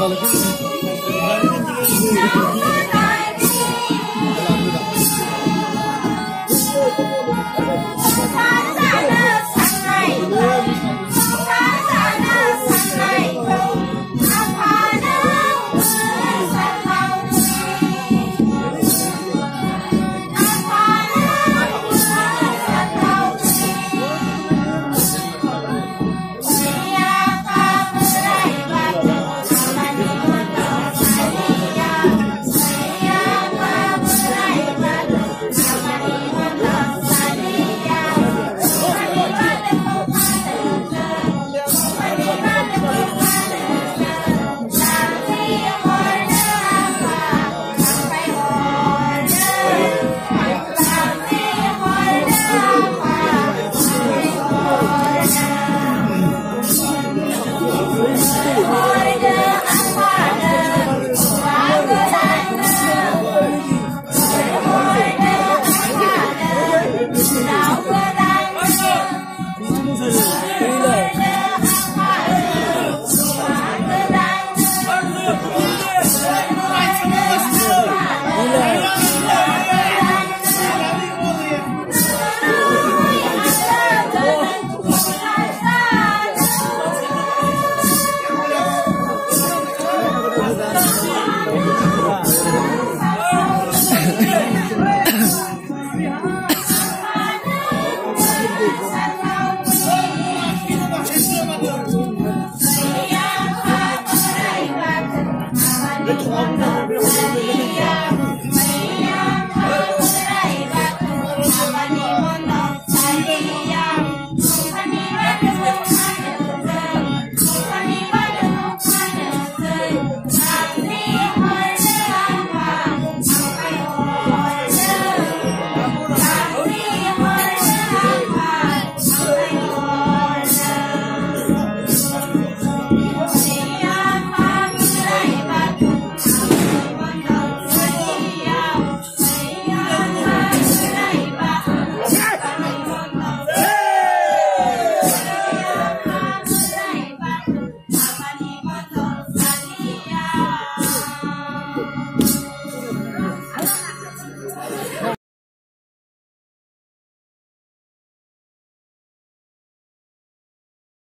Malam.